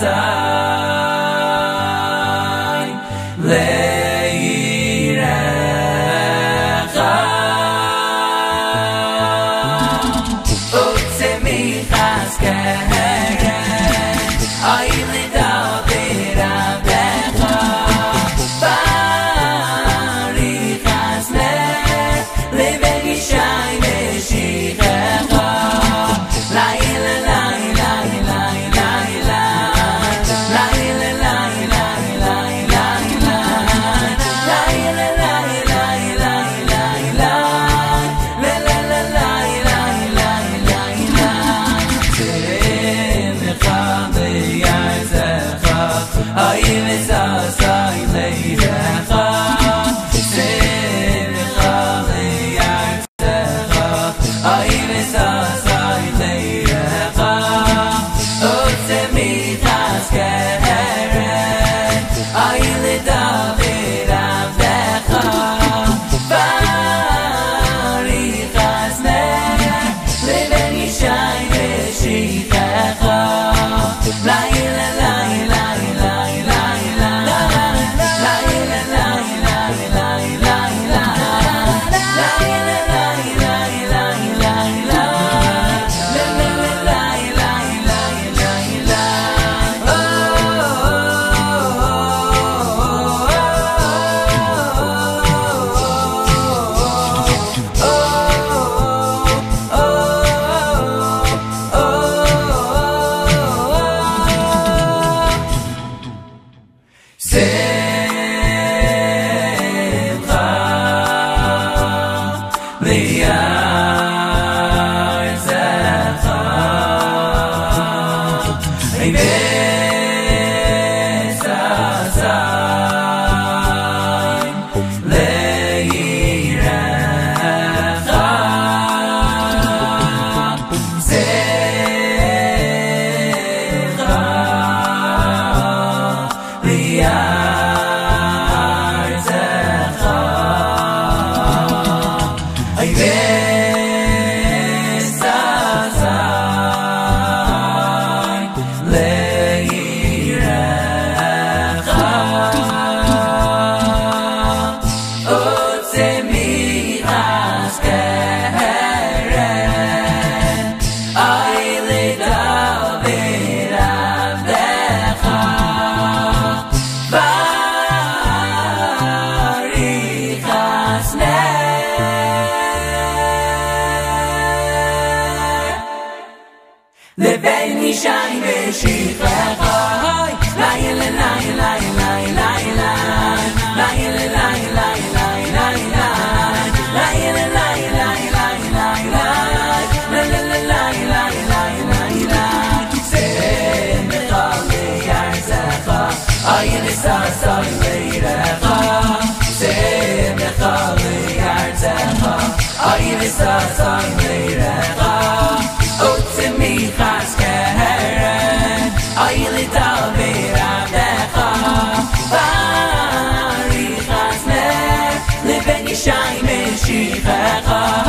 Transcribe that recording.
side. Like לבין ישי ושכחי. לילה לילה לילה לילה לילה לילה לילה לילה לילה Are you the sun, شفاقا